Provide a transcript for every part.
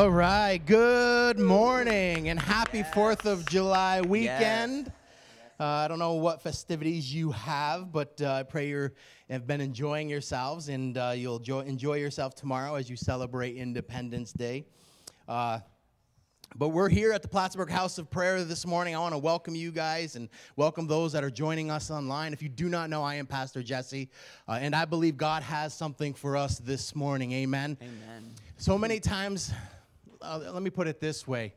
All right. Good morning and happy 4th of July weekend. Uh, I don't know what festivities you have, but uh, I pray you have been enjoying yourselves and uh, you'll enjoy, enjoy yourself tomorrow as you celebrate Independence Day. Uh, but we're here at the Plattsburgh House of Prayer this morning. I want to welcome you guys and welcome those that are joining us online. If you do not know, I am Pastor Jesse, uh, and I believe God has something for us this morning. Amen. Amen. So many times, uh, let me put it this way.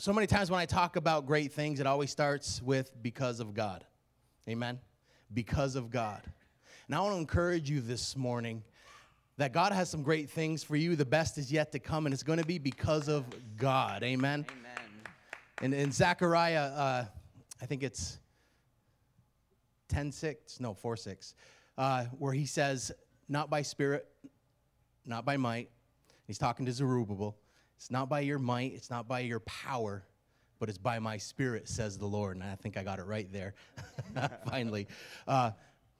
So many times when I talk about great things, it always starts with because of God. Amen. Because of God. And I want to encourage you this morning that God has some great things for you. The best is yet to come, and it's going to be because of God. Amen. Amen. And in Zechariah, uh, I think it's 10 6, no, 4 6, uh, where he says, Not by spirit, not by might. He's talking to Zerubbabel. It's not by your might, it's not by your power, but it's by my spirit, says the Lord. And I think I got it right there, finally. Uh,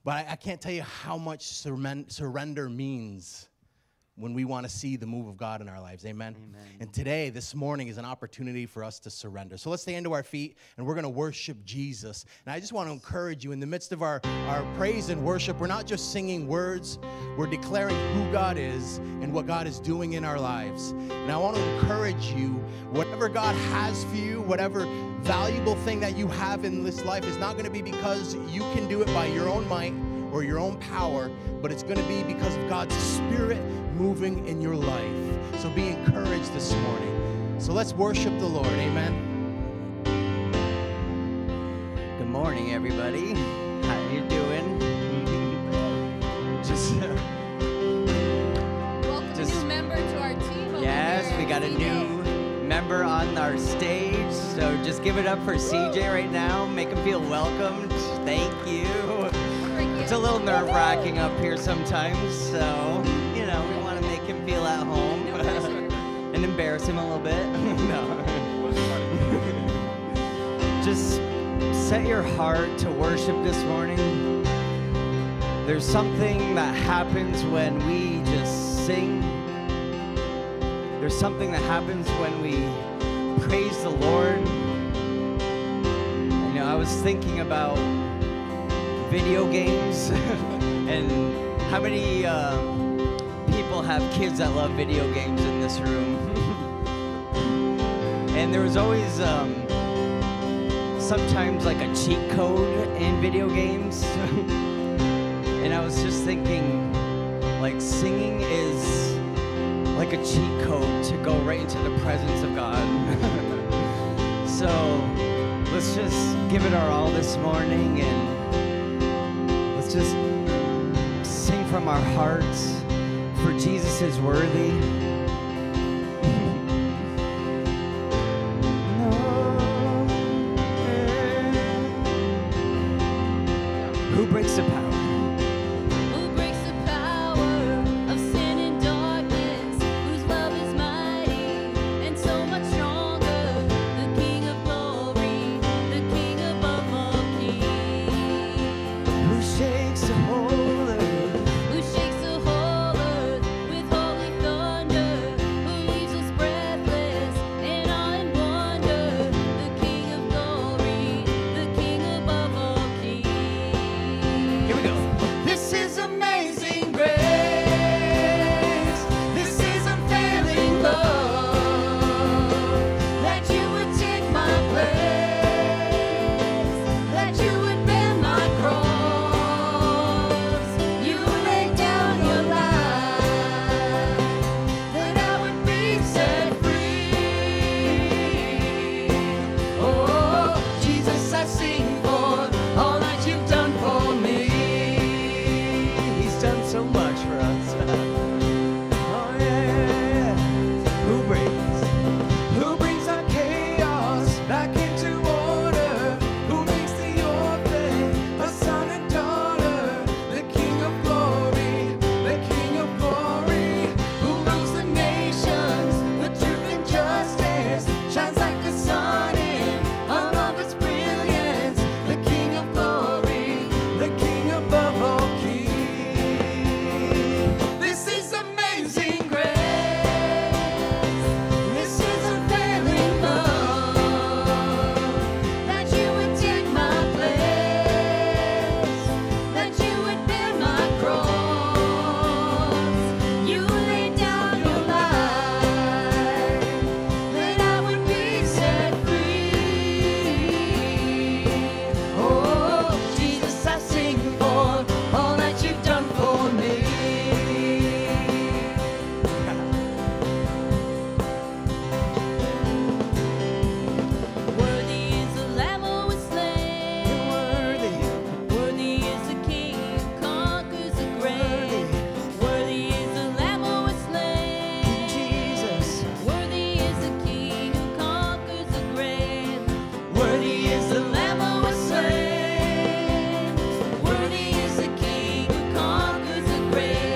but I, I, can't tell you how much surrender means when we want to see the move of God in our lives. Amen? Amen. And today, this morning, is an opportunity for us to surrender. So let's stand to our feet and we're going to worship Jesus. And I just want to encourage you in the midst of our, our praise and worship, we're not just singing words, we're declaring who God is and what God is doing in our lives. And I want to encourage you, whatever God has for you, whatever valuable thing that you have in this life is not going to be because you can do it by your own might or your own power, but it's going to be because of God's Spirit moving in your life. So be encouraged this morning. So let's worship the Lord. Amen. Good morning, everybody. How you doing? just welcome just, a new member to our team. yes, we got a new member on our stage. So just give it up for CJ right now. Make him feel welcomed. Thank you. It's a little nerve wracking up here sometimes, so embarrass him a little bit. no. Just set your heart to worship this morning. There's something that happens when we just sing. There's something that happens when we praise the Lord. You know, I was thinking about video games and how many uh, people have kids that love video games in this room. And there was always um, sometimes like a cheat code in video games. and I was just thinking, like, singing is like a cheat code to go right into the presence of God. so let's just give it our all this morning and let's just sing from our hearts, for Jesus is worthy. Who praise.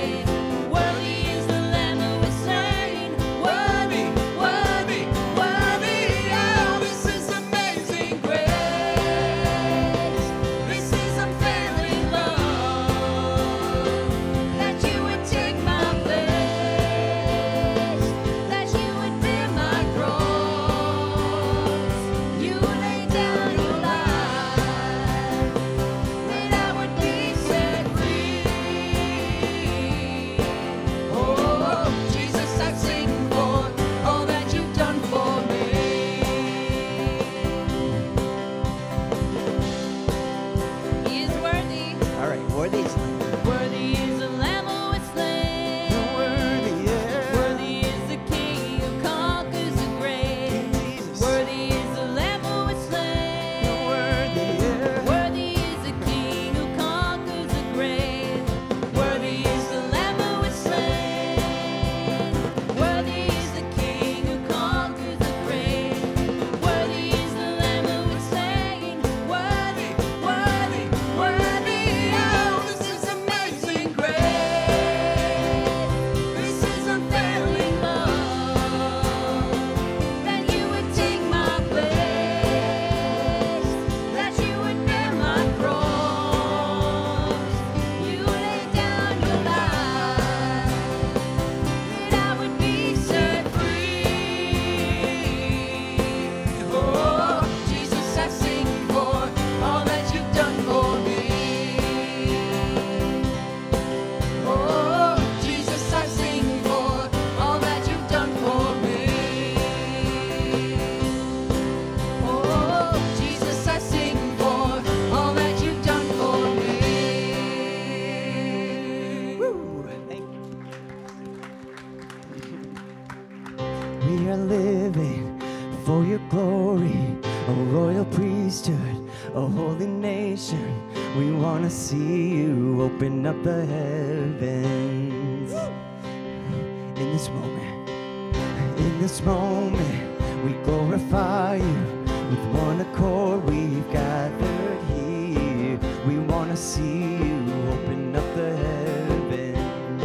We glorify you. With one accord, we've gathered here. We want to see you open up the heavens.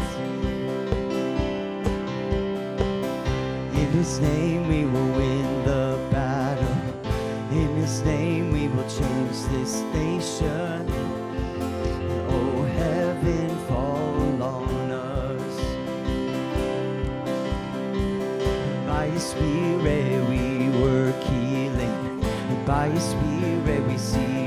In His name we will win the battle. In His name we will change this nation. By Your Spirit we see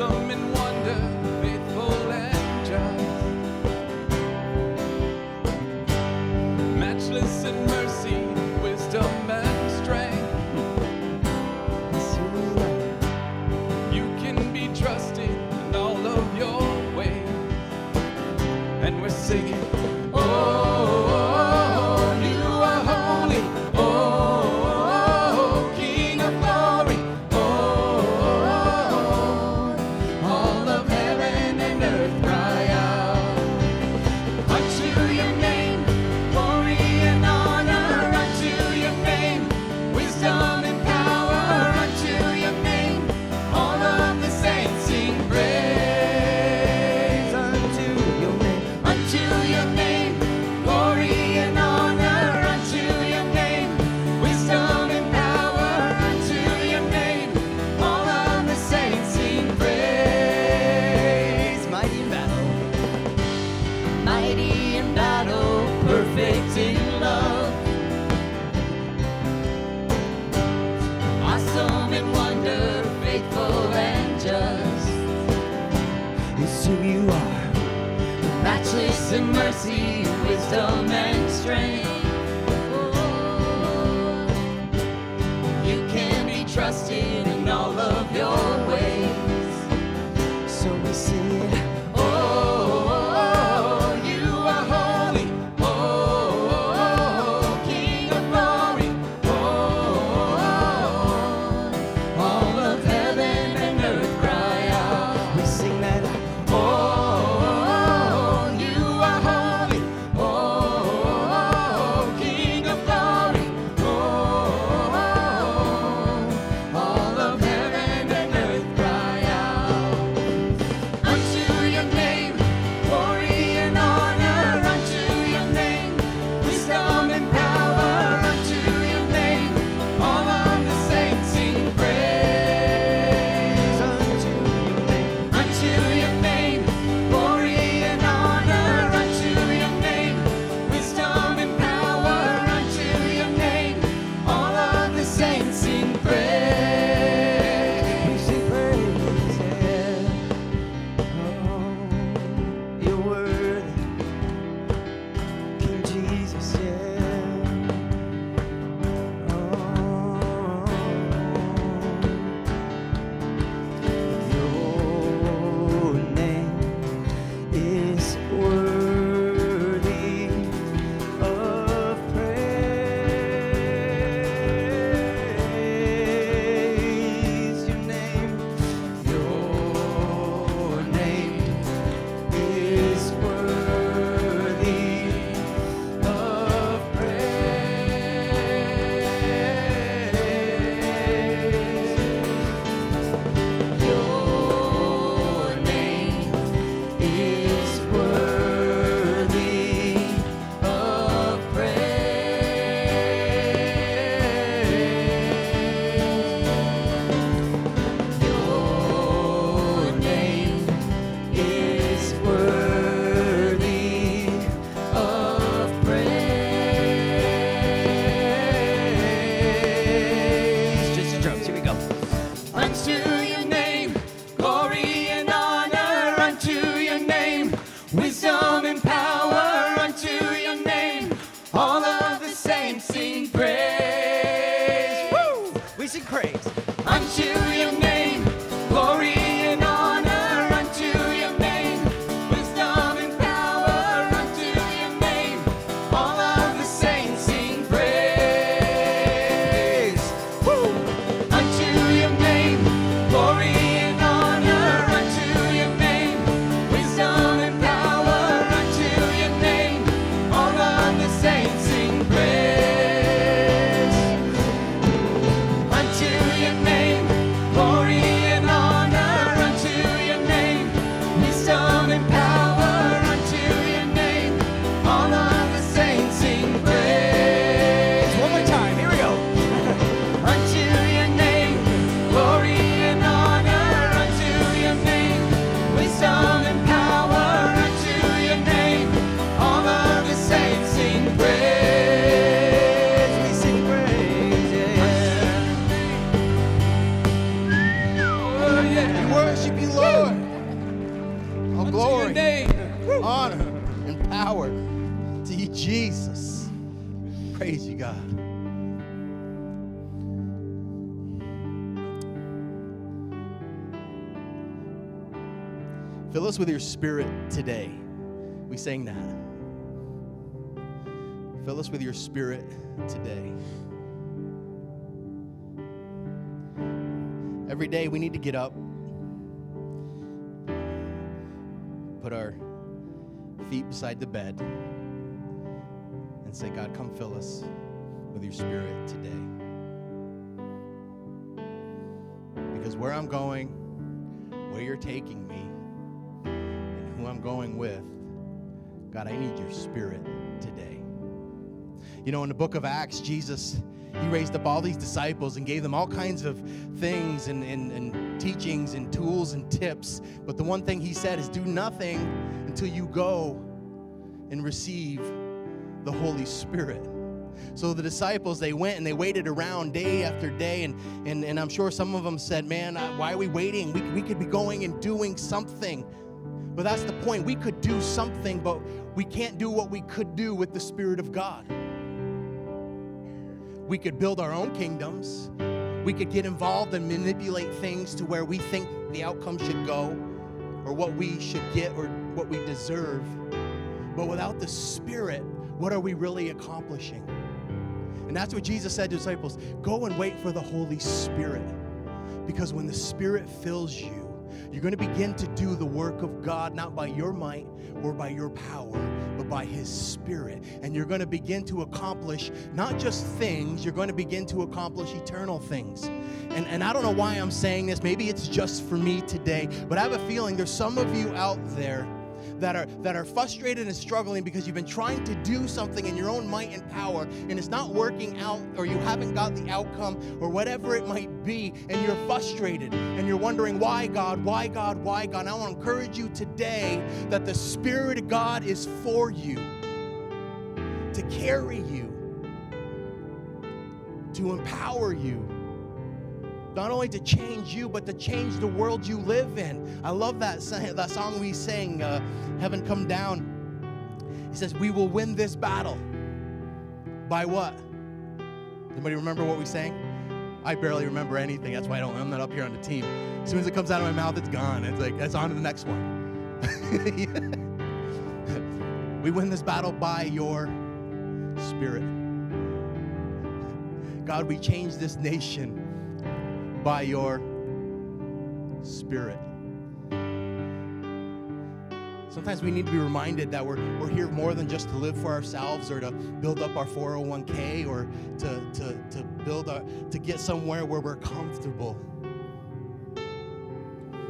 Awesome in with your spirit today. We sang that. Fill us with your spirit today. Every day we need to get up, put our feet beside the bed, and say, God, come fill us with your spirit today. Because where I'm going, where you're taking me, Going with, God, I need your spirit today. You know, in the book of Acts, Jesus, he raised up all these disciples and gave them all kinds of things and, and, and teachings and tools and tips. But the one thing he said is do nothing until you go and receive the Holy Spirit. So the disciples, they went and they waited around day after day. And, and, and I'm sure some of them said, Man, why are we waiting? We, we could be going and doing something. But that's the point. We could do something, but we can't do what we could do with the Spirit of God. We could build our own kingdoms. We could get involved and manipulate things to where we think the outcome should go or what we should get or what we deserve. But without the Spirit, what are we really accomplishing? And that's what Jesus said to disciples go and wait for the Holy Spirit. Because when the Spirit fills you, you're going to begin to do the work of God, not by your might or by your power, but by His Spirit. And you're going to begin to accomplish not just things, you're going to begin to accomplish eternal things. And, and I don't know why I'm saying this. Maybe it's just for me today, but I have a feeling there's some of you out there that are that are frustrated and struggling because you've been trying to do something in your own might and power and it's not working out or you haven't got the outcome or whatever it might be and you're frustrated and you're wondering why God? Why God? Why God? And I want to encourage you today that the spirit of God is for you to carry you to empower you not only to change you, but to change the world you live in. I love that, that song we sang, uh, Heaven Come Down. He says, We will win this battle. By what? Anybody remember what we sang? I barely remember anything. That's why I don't, I'm not up here on the team. As soon as it comes out of my mouth, it's gone. It's like, it's on to the next one. we win this battle by your spirit. God, we change this nation by your spirit. Sometimes we need to be reminded that we're, we're here more than just to live for ourselves or to build up our 401k or to, to, to build our, to get somewhere where we're comfortable.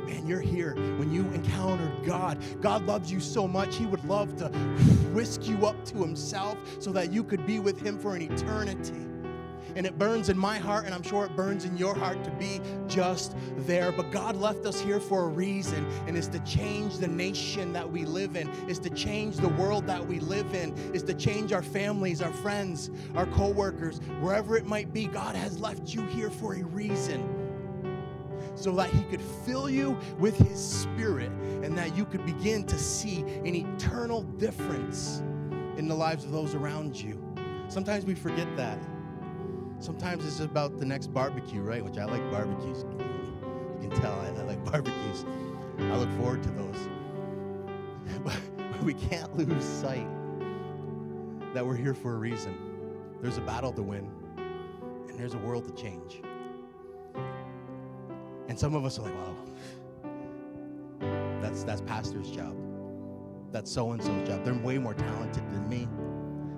Man, you're here when you encountered God. God loves you so much, He would love to whisk you up to Himself so that you could be with Him for an eternity and it burns in my heart, and I'm sure it burns in your heart to be just there. But God left us here for a reason, and it's to change the nation that we live in, is to change the world that we live in, is to change our families, our friends, our co-workers, wherever it might be. God has left you here for a reason. So that he could fill you with his spirit and that you could begin to see an eternal difference in the lives of those around you. Sometimes we forget that. Sometimes it's about the next barbecue, right? Which I like barbecues. You can tell I, I like barbecues. I look forward to those. But, we can't lose sight that we're here for a reason. There's a battle to win, and there's a world to change. And some of us are like, wow, that's that's pastor's job. That's so and so's job. They're way more talented than me.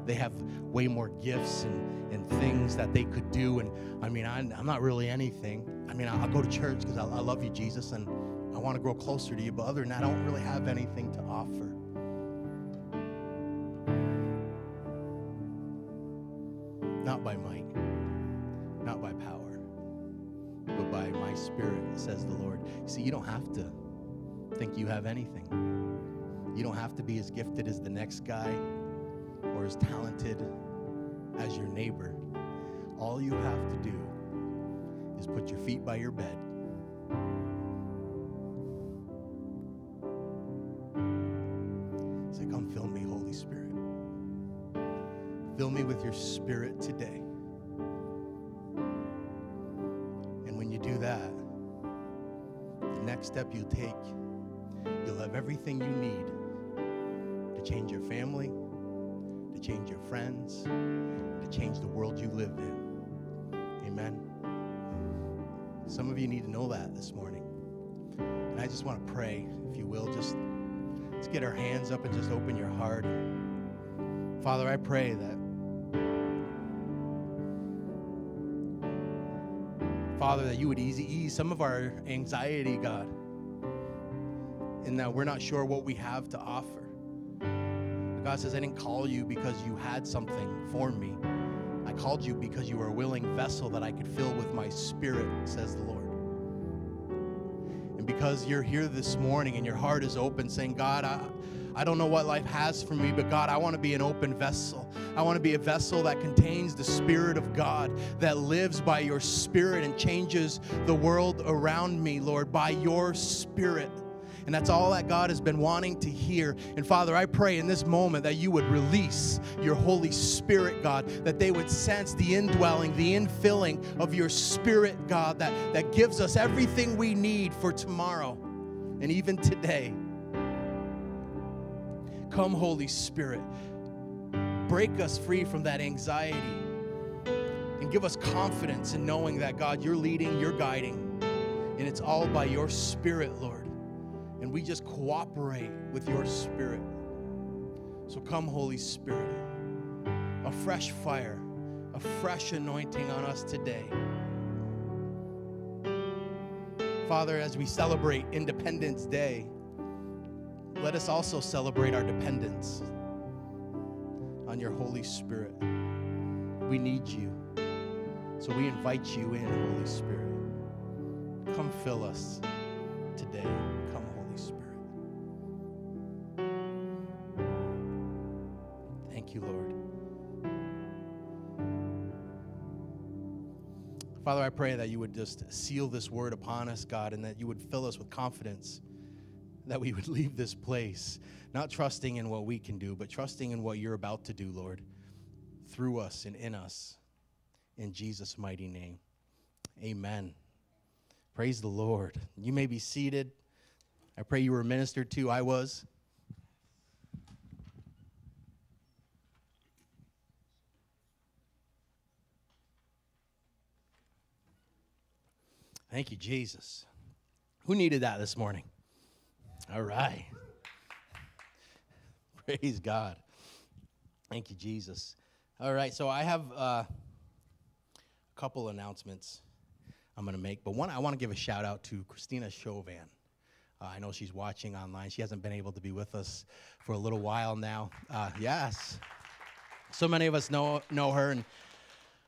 They have way more gifts and, and things that they could do. And I mean, I, I'm not really anything. I mean, I'll go to church because I, I love you, Jesus, and I want to grow closer to you. But other than that, I don't really have anything to offer. Not by might, not by power, but by my spirit, says the Lord. See, you don't have to think you have anything. You don't have to be as gifted as the next guy or as talented as your neighbor. All you have to do is put your feet by your bed. Say, Come fill me, Holy Spirit. Fill me with your spirit today. And when you do that, the next step you'll take, you'll have everything you need to change your family, to change your friends, to change the world you live in. Some of you need to know that this morning. And I just want to pray, if you will, just let's get our hands up and just open your heart. Father, I pray that Father, that you would easy ease some of our anxiety, God, in that we're not sure what we have to offer. But God says, I didn't call you because you had something for me. I called you because you were a willing vessel that I could fill with my spirit, says the Lord. And because you're here this morning and your heart is open, saying, God, I, I don't know what life has for me, but God, I want to be an open vessel. I want to be a vessel that contains the Spirit of God, that lives by your Spirit and changes the world around me, Lord, by your Spirit. And that's all that God has been wanting to hear. And Father, I pray in this moment that you would release your Holy Spirit, God, that they would sense the indwelling, the infilling of your Spirit, God, that, that gives us everything we need for tomorrow and even today. Come, Holy Spirit, break us free from that anxiety and give us confidence in knowing that, God, you're leading, you're guiding, and it's all by your Spirit, Lord. And we just cooperate with your Spirit. So come, Holy Spirit, a fresh fire, a fresh anointing on us today. Father, as we celebrate Independence Day, let us also celebrate our dependence on your Holy Spirit. We need you. So we invite you in, Holy Spirit. Come fill us today. Father, I pray that you would just seal this word upon us, God, and that you would fill us with confidence that we would leave this place not trusting in what we can do, but trusting in what you're about to do, Lord, through us and in us. In Jesus' mighty name. Amen. Praise the Lord. You may be seated. I pray you were ministered to. I was. Thank you, Jesus. Who needed that this morning? All right. Praise God. Thank you, Jesus. All right, so I have uh, a couple announcements I'm going to make, but one I want to give a shout out to Christina Chauvin. Uh, I know she's watching online. She hasn't been able to be with us for a little while now. Uh, yes. So many of us know, know her, and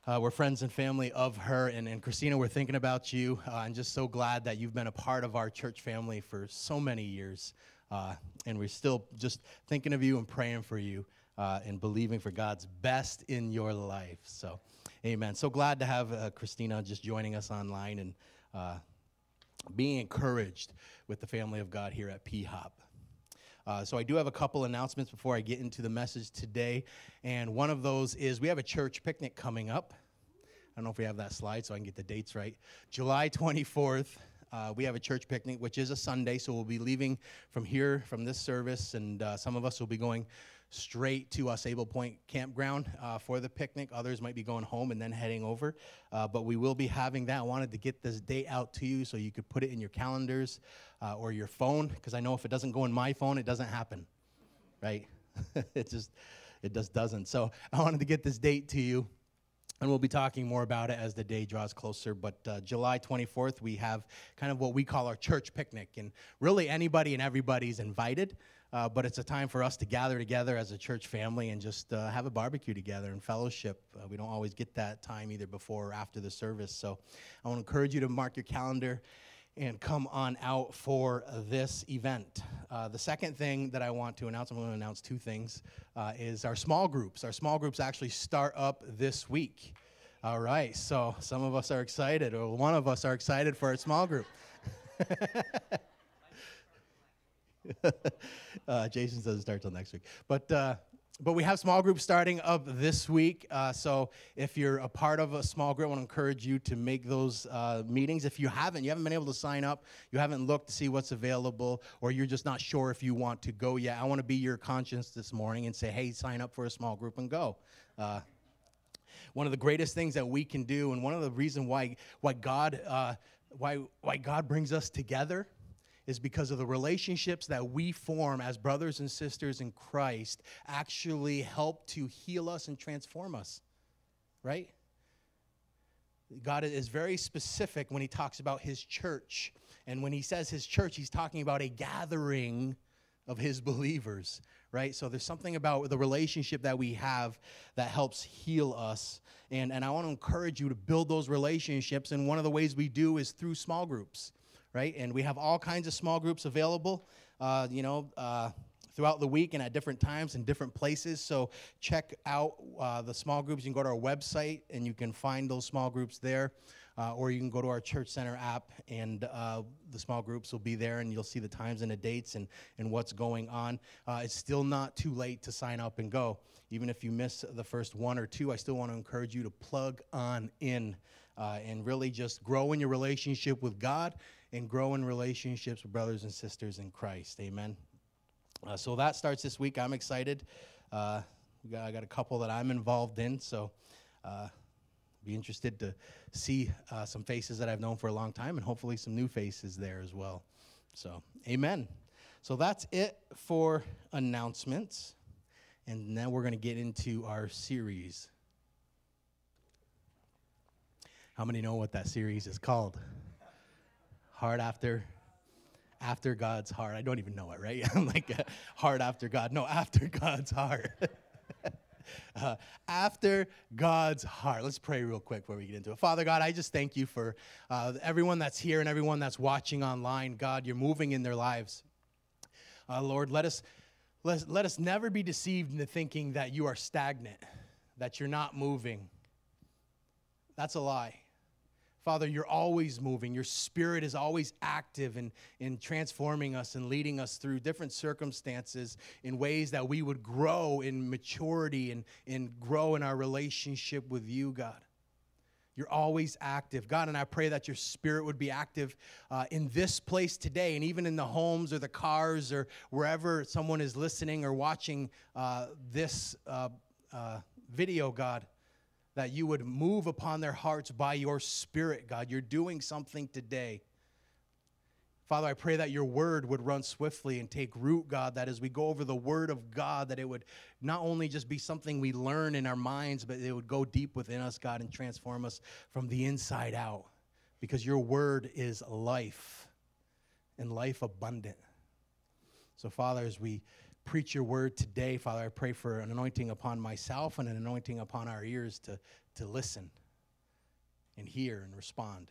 uh, we're friends and family of her. And, and Christina, we're thinking about you. Uh, I'm just so glad that you've been a part of our church family for so many years. Uh, and we're still just thinking of you and praying for you uh, and believing for God's best in your life. So, amen. So glad to have uh, Christina just joining us online and uh, being encouraged with the family of God here at P Hop. Uh, so I do have a couple announcements before I get into the message today, and one of those is we have a church picnic coming up. I don't know if we have that slide so I can get the dates right. July 24th, uh, we have a church picnic, which is a Sunday, so we'll be leaving from here from this service, and uh, some of us will be going straight to uh, Point Campground uh, for the picnic. Others might be going home and then heading over. Uh, but we will be having that. I wanted to get this date out to you so you could put it in your calendars uh, or your phone, because I know if it doesn't go in my phone, it doesn't happen, right? it just, it just doesn't. So I wanted to get this date to you. And we'll be talking more about it as the day draws closer. But uh, July 24th, we have kind of what we call our church picnic. And really, anybody and everybody's invited. Uh, but it's a time for us to gather together as a church family and just uh, have a barbecue together and fellowship. Uh, we don't always get that time either before or after the service. So I want to encourage you to mark your calendar and come on out for this event. Uh, the second thing that I want to announce, I'm going to announce two things, uh, is our small groups. Our small groups actually start up this week. All right, so some of us are excited, or one of us are excited for our small group. uh, Jason says it starts till next week. But uh, but we have small groups starting up this week. Uh, so if you're a part of a small group, I want to encourage you to make those uh, meetings. If you haven't, you haven't been able to sign up, you haven't looked to see what's available, or you're just not sure if you want to go yet, I want to be your conscience this morning and say, hey, sign up for a small group and go. Uh, one of the greatest things that we can do, and one of the reasons why why God uh, why why God brings us together is because of the relationships that we form as brothers and sisters in Christ actually help to heal us and transform us, right? God is very specific when he talks about his church. And when he says his church, he's talking about a gathering of his believers, right? So there's something about the relationship that we have that helps heal us. And, and I want to encourage you to build those relationships. And one of the ways we do is through small groups right? And we have all kinds of small groups available, uh, you know, uh, throughout the week and at different times in different places. So check out uh, the small groups. You can go to our website and you can find those small groups there. Uh, or you can go to our Church Center app, and uh, the small groups will be there, and you'll see the times and the dates and, and what's going on. Uh, it's still not too late to sign up and go. Even if you miss the first one or two, I still want to encourage you to plug on in and really just grow in your relationship with God and grow in relationships with brothers and sisters in Christ. Amen. Uh, so that starts this week. I'm excited. Uh, got, I got a couple that I'm involved in, so uh, be interested to see uh, some faces that I've known for a long time, and hopefully some new faces there as well. So, amen. So that's it for announcements, and now we're going to get into our series. How many know what that series is called? Heart after after God's heart. I don't even know it, right? I'm like uh, heart after God. No, after God's heart. uh, after God's heart. Let's pray real quick before we get into it. Father God, I just thank you for uh, everyone that's here and everyone that's watching online. God, you're moving in their lives. Uh, Lord, let us, let, let us never be deceived into thinking that you are stagnant, that you're not moving. That's a lie. Father, you're always moving. Your spirit is always active in, in transforming us and leading us through different circumstances in ways that we would grow in maturity and, and grow in our relationship with you, God. You're always active. God, and I pray that your spirit would be active uh, in this place today and even in the homes or the cars or wherever someone is listening or watching uh, this uh, uh video, God that you would move upon their hearts by your spirit, God. You're doing something today. Father, I pray that your word would run swiftly and take root, God, that as we go over the word of God, that it would not only just be something we learn in our minds, but it would go deep within us, God, and transform us from the inside out. Because your word is life and life abundant. So, Father, as we preach your word today, Father, I pray for an anointing upon myself and an anointing upon our ears to, to listen and hear and respond.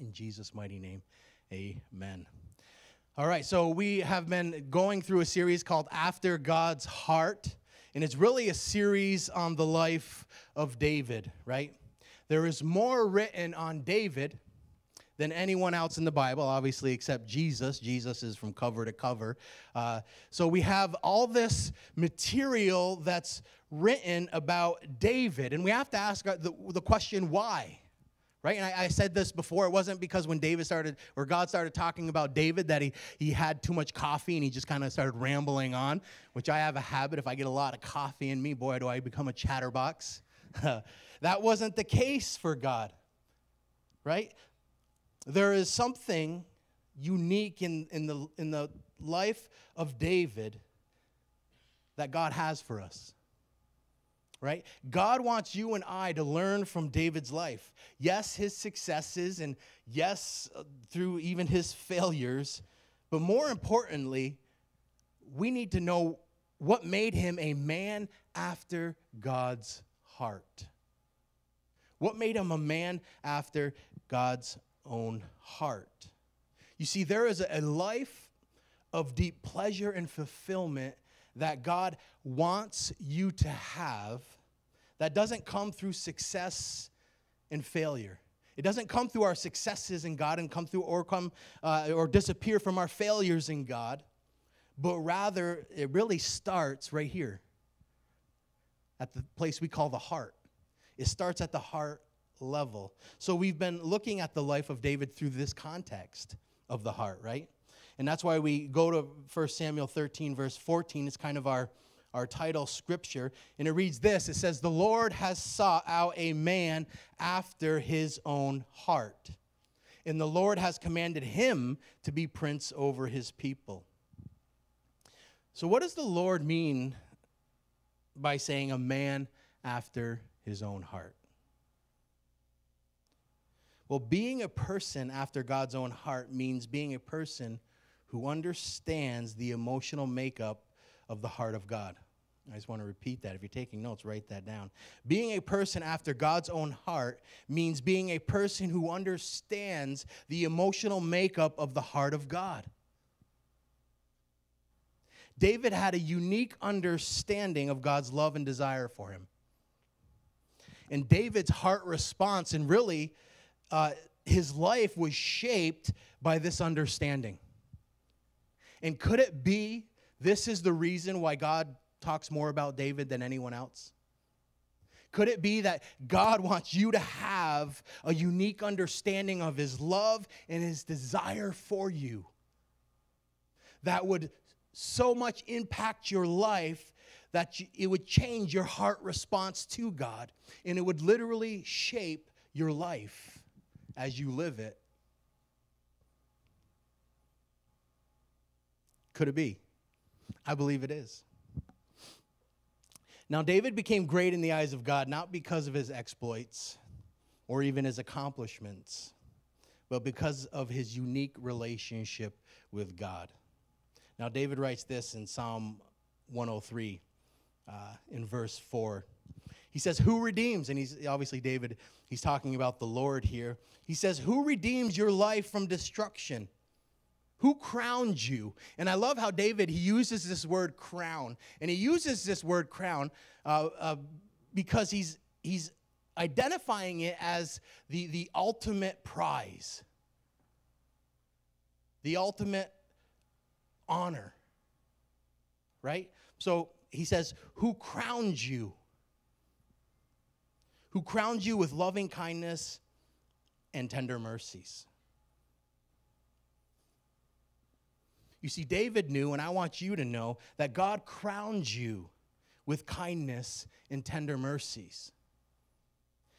In Jesus' mighty name, amen. All right, so we have been going through a series called After God's Heart, and it's really a series on the life of David, right? There is more written on David than anyone else in the Bible, obviously, except Jesus. Jesus is from cover to cover. Uh, so we have all this material that's written about David, and we have to ask the, the question why? Right? And I, I, said this before. It wasn't because when David started, or God started talking about David, that he, he had too much coffee and he just kind of started rambling on, which I have a habit. If I get a lot of coffee in me, boy, do I become a chatterbox. that wasn't the case for God right? There is something unique in, in, the, in the life of David that God has for us. Right? God wants you and I to learn from David's life. Yes, his successes, and yes, uh, through even his failures, but more importantly, we need to know what made him a man after God's heart. What made him a man after God's own heart. You see, there is a life of deep pleasure and fulfillment that God wants you to have that doesn't come through success and failure. It doesn't come through our successes in God and come through or come uh, or disappear from our failures in God, but rather it really starts right here at the place we call the heart. It starts at the heart level. So we've been looking at the life of David through this context of the heart, right? And that's why we go to 1 Samuel 13, verse 14. It's kind of our, our title scripture. And it reads this It says, The Lord has sought out a man after his own heart. And the Lord has commanded him to be prince over his people. So, what does the Lord mean by saying a man after his own heart? Well, being a person after God's own heart means being a person who understands the emotional makeup of the heart of God. I just want to repeat that. If you're taking notes, write that down. Being a person after God's own heart means being a person who understands the emotional makeup of the heart of God. David had a unique understanding of God's love and desire for him. And David's heart response, and really uh, his life, was shaped by this understanding. And could it be this is the reason why God talks more about David than anyone else? Could it be that God wants you to have a unique understanding of his love and his desire for you that would so much impact your life that it would change your heart response to God and it would literally shape your life as you live it? Could it be? I believe it is. Now, David became great in the eyes of God not because of his exploits or even his accomplishments, but because of his unique relationship with God. Now, David writes this in Psalm 103 uh, in verse 4. He says, Who redeems? And he's obviously David, he's talking about the Lord here. He says, Who redeems your life from destruction? Who crowned you? And I love how David, he uses this word crown. And he uses this word crown uh, uh, because he's, he's identifying it as the, the ultimate prize, the ultimate honor, right? So he says, Who crowned you? Who crowned you with loving kindness and tender mercies? You see, David knew, and I want you to know, that God crowned you with kindness and tender mercies.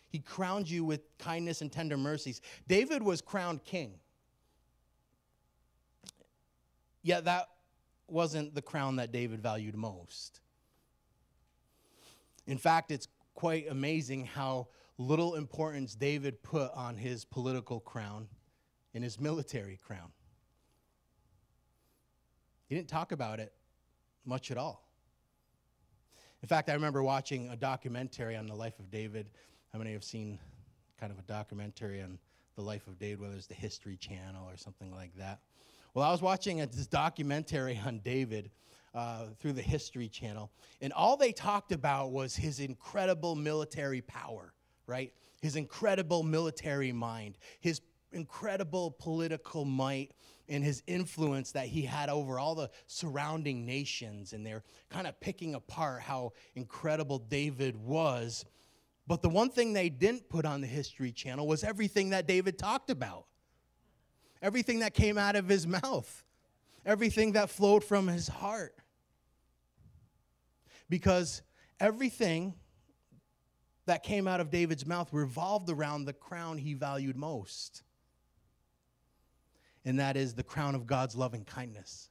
He crowned you with kindness and tender mercies. David was crowned king. Yet that wasn't the crown that David valued most. In fact, it's quite amazing how little importance David put on his political crown and his military crown. He didn't talk about it much at all. In fact, I remember watching a documentary on the life of David. How many have seen kind of a documentary on the life of David, whether it's the History Channel or something like that? Well, I was watching a, this documentary on David uh, through the History Channel, and all they talked about was his incredible military power, right? His incredible military mind, his incredible political might and his influence that he had over all the surrounding nations. And they're kind of picking apart how incredible David was. But the one thing they didn't put on the History Channel was everything that David talked about, everything that came out of his mouth, everything that flowed from his heart. Because everything that came out of David's mouth revolved around the crown he valued most and that is the crown of God's loving kindness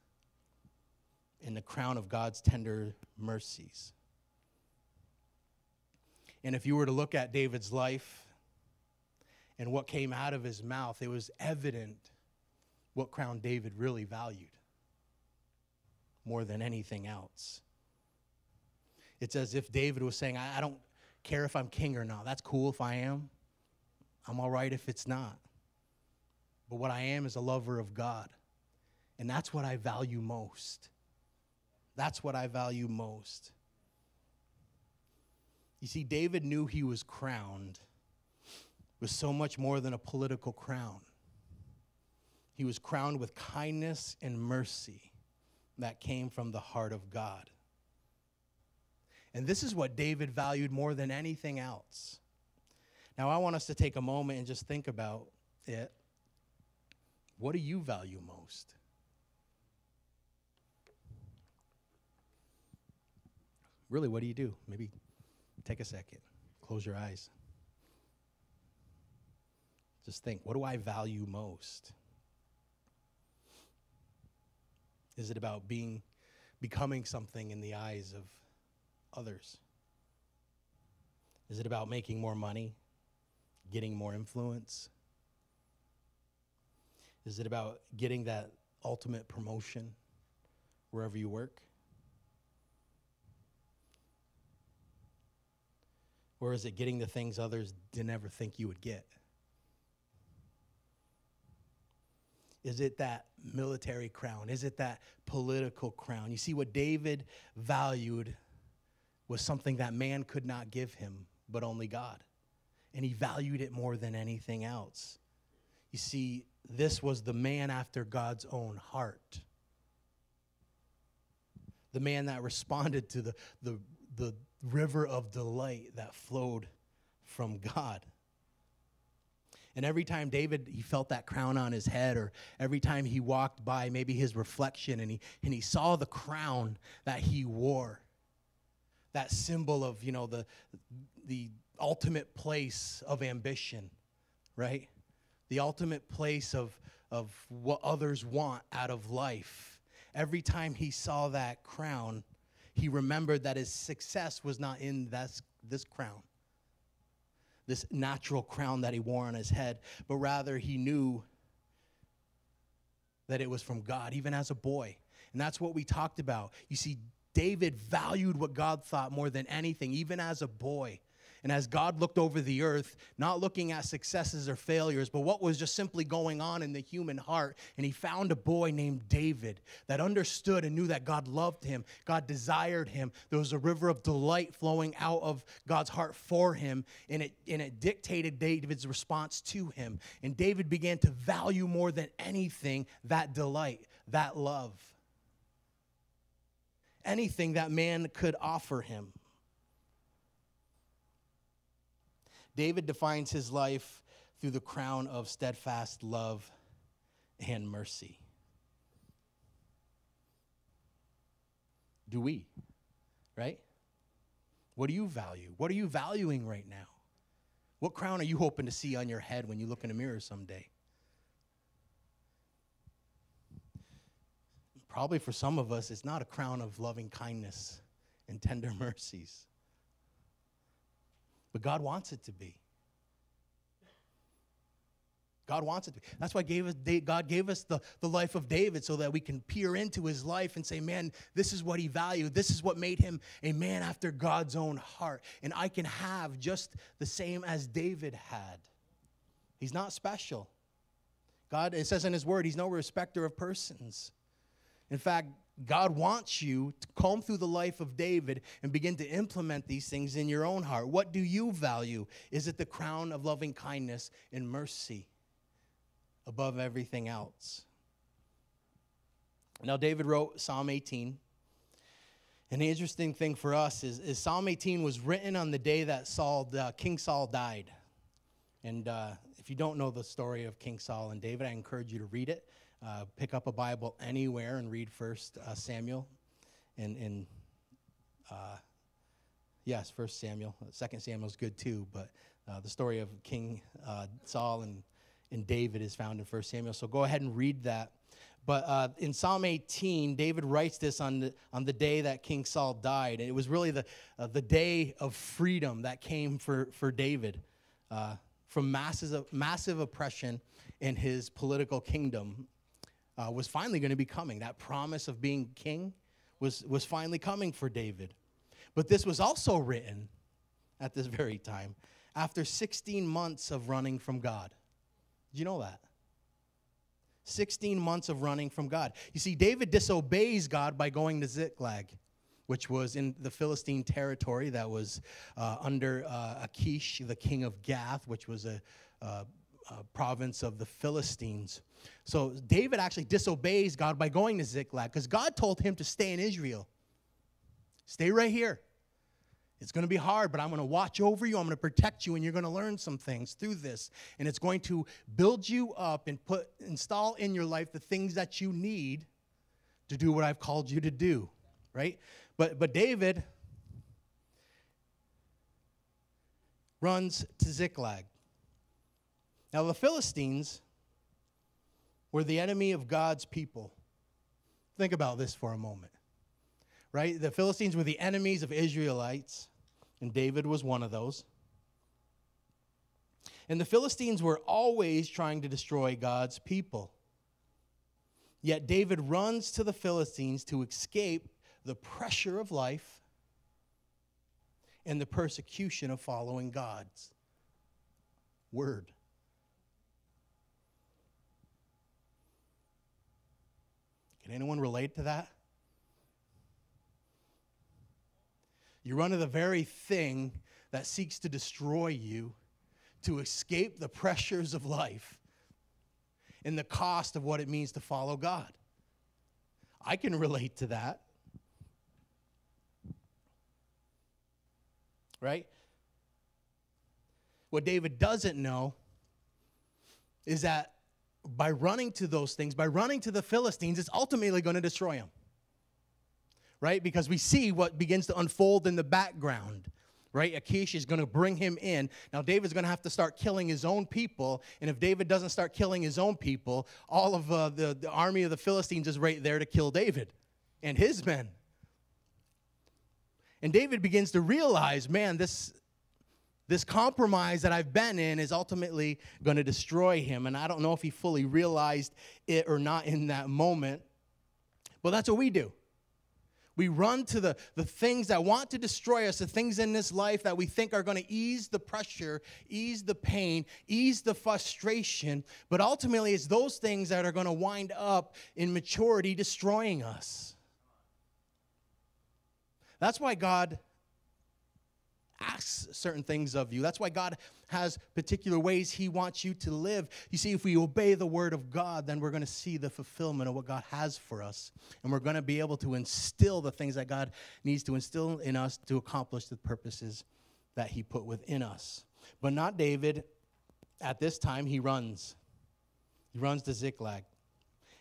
and the crown of God's tender mercies. And if you were to look at David's life and what came out of his mouth, it was evident what crown David really valued more than anything else. It's as if David was saying, I, don't care if I'm king or not. That's cool if I am. I'm all right if it's not. But what I am is a lover of God. And that's what I value most. That's what I value most. You see, David knew he was crowned with so much more than a political crown. He was crowned with kindness and mercy that came from the heart of God. And this is what David valued more than anything else. Now, I want us to take a moment and just think about it. What do you value most? Really, what do you do? Maybe take a second, close your eyes. Just think, what do I value most? Is it about being becoming something in the eyes of others? Is it about making more money, getting more influence? Is it about getting that ultimate promotion wherever you work? Or is it getting the things others didn't ever think you would get? Is it that military crown? Is it that political crown? You see, what David valued was something that man could not give him, but only God. And he valued it more than anything else. You see, this was the man after God's own heart. The man that responded to the, the, the river of delight that flowed from God. And every time David he felt that crown on his head, or every time he walked by maybe his reflection and he and he saw the crown that he wore, that symbol of you know the the ultimate place of ambition, right? The ultimate place of of what others want out of life. Every time he saw that crown, he remembered that his success was not in this, this crown this natural crown that he wore on his head, but rather he knew that it was from God, even as a boy. And that's what we talked about. You see, David valued what God thought more than anything, even as a boy. And as God looked over the earth, not looking at successes or failures, but what was just simply going on in the human heart, and he found a boy named David that understood and knew that God loved him, God desired him. There was a river of delight flowing out of God's heart for him, and it, and it dictated David's response to him. And David began to value more than anything that delight, that love, anything that man could offer him. David defines his life through the crown of steadfast love and mercy. Do we? Right? What do you value? What are you valuing right now? What crown are you hoping to see on your head when you look in a mirror someday? Probably for some of us, it's not a crown of loving kindness and tender mercies. But God wants it to be. God wants it to be. That's why gave us, God gave us the, the life of David so that we can peer into his life and say, man, this is what he valued. This is what made him a man after God's own heart. And I can have just the same as David had. He's not special. God, it says in his word, he's no respecter of persons. In fact, God wants you to comb through the life of David and begin to implement these things in your own heart. What do you value? Is it the crown of loving kindness and mercy above everything else? Now, David wrote Psalm 18. And the interesting thing for us is, is Psalm 18 was written on the day that Saul, uh, King Saul died. And uh, if you don't know the story of King Saul and David, I encourage you to read it. Uh, pick up a Bible anywhere and read First uh, Samuel, and and uh, yes, First Samuel. Second Samuel is good too, but uh, the story of King uh, Saul and and David is found in First Samuel. So go ahead and read that. But uh, in Psalm 18, David writes this on the, on the day that King Saul died. And it was really the, the day of freedom that came for, for David from massive, massive oppression in his political kingdom uh, was finally going to be coming. That promise of being king was, was finally coming for David. But this was also written at this very time after 16 months of running from God. Did you know that? 16 months of running from God. You see, David disobeys God by going to Ziklag, which was in the Philistine territory that was uh, under uh, Achish, the king of Gath, which was a, uh, uh, province of the Philistines. So David actually disobeys God by going to Ziklag because God told him to stay in Israel. Stay right here. It's going to be hard, but I'm going to watch over you. I'm going to protect you, and you're going to learn some things through this. And it's going to build you up and put install in your life the things that you need to do what I've called you to do. Right? But but David runs to Ziklag. Now the Philistines were the enemy of God's people. Think about this for a moment right? The Philistines were the enemies of Israelites, and David was one of those. And the Philistines were always trying to destroy God's people. Yet David runs to the Philistines to escape the pressure of life and the persecution of following God's word. Can anyone relate to that? You run to the very thing that seeks to destroy you to escape the pressures of life and the cost of what it means to follow God. I can relate to that. Right? What David doesn't know is that by running to those things, by running to the Philistines, it's ultimately going to destroy him right? Because we see what begins to unfold in the background, right? Achish is going to bring him in. Now, David's going to have to start killing his own people. And if David doesn't start killing his own people, all of uh, the, the army of the Philistines is right there to kill David and his men. And David begins to realize, man, this, this compromise that I've been in is ultimately going to destroy him. And I don't know if he fully realized it or not in that moment. But that's what we do. We run to the, the things that want to destroy us, the things in this life that we think are going to ease the pressure, ease the pain, ease the frustration. But ultimately, it's those things that are going to wind up in maturity destroying us. That's why God asks certain things of you. That's why God has particular ways He wants you to live. You see, if we obey the Word of God, then we're going to see the fulfillment of what God has for us. And we're going to be able to instill the things that God needs to instill in us to accomplish the purposes that He put within us. But not David. At this time, he runs. He runs to Ziklag.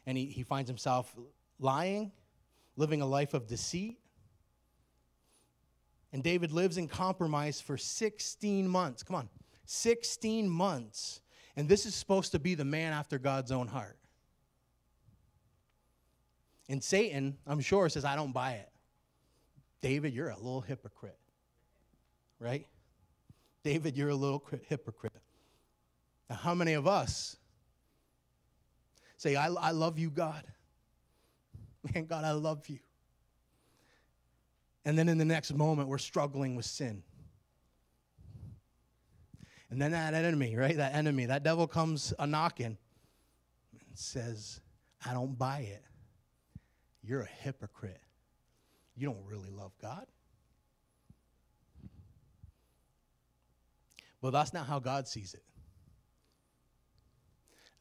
And he, he finds himself lying, living a life of deceit and David lives in compromise for 16 months. Come on, 16 months. And this is supposed to be the man after God's own heart. And Satan, I'm sure, says, I don't buy it. David, you're a little hypocrite. Right? David, you're a little hypocrite. Now, how many of us say, I, I love you, God? Man, God, I love you. And then in the next moment, we're struggling with sin. And then that enemy, right? That enemy, that devil comes a knocking and says, I don't buy it. You're a hypocrite. You don't really love God. Well, that's not how God sees it.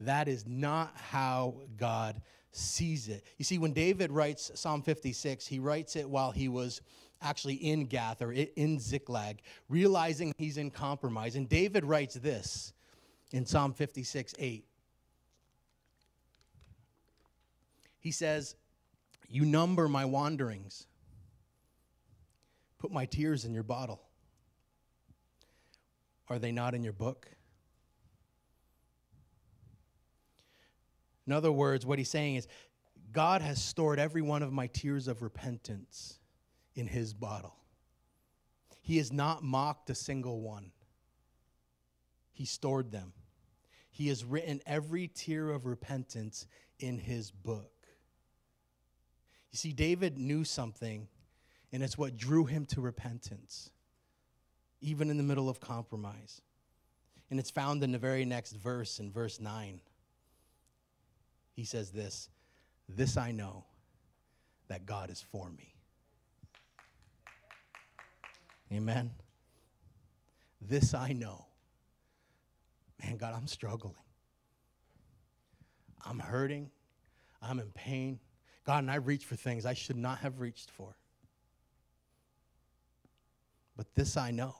That is not how God sees it. You see, when David writes Psalm 56, he writes it while he was actually in Gath or in Ziklag, realizing he's in compromise. And David writes this in Psalm 56 8. He says, You number my wanderings, put my tears in your bottle. Are they not in your book? In other words, what he's saying is, God has stored every one of my tears of repentance in his bottle. He has not mocked a single one, he stored them. He has written every tear of repentance in his book. You see, David knew something, and it's what drew him to repentance, even in the middle of compromise. And it's found in the very next verse, in verse 9 he says this This I know, that God is for me. Amen. This I know. Man, God, I'm struggling. I'm hurting. I'm in pain. God, and I reach for things I should not have reached for. But this I know